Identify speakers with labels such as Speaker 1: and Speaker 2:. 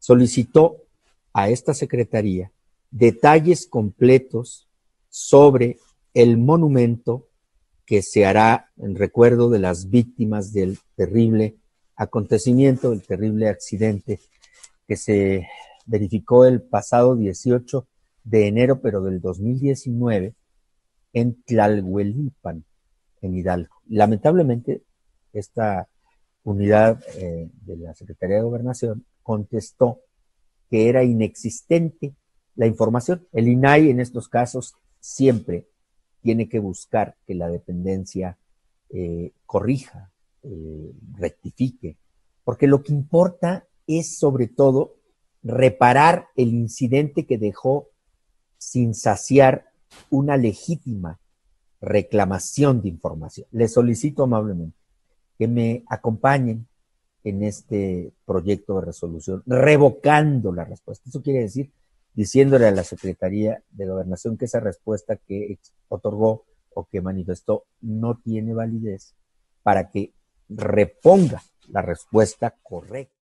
Speaker 1: solicitó a esta secretaría detalles completos sobre el monumento que se hará en recuerdo de las víctimas del terrible acontecimiento, el terrible accidente que se verificó el pasado 18 de enero, pero del 2019, en Tlalhuelipan, en Hidalgo. Lamentablemente, esta unidad eh, de la Secretaría de Gobernación contestó que era inexistente la información. El INAI en estos casos siempre tiene que buscar que la dependencia eh, corrija, eh, rectifique, porque lo que importa es sobre todo reparar el incidente que dejó sin saciar una legítima reclamación de información. Les solicito amablemente que me acompañen en este proyecto de resolución, revocando la respuesta. Eso quiere decir, diciéndole a la Secretaría de Gobernación que esa respuesta que otorgó o que manifestó no tiene validez para que reponga la respuesta correcta.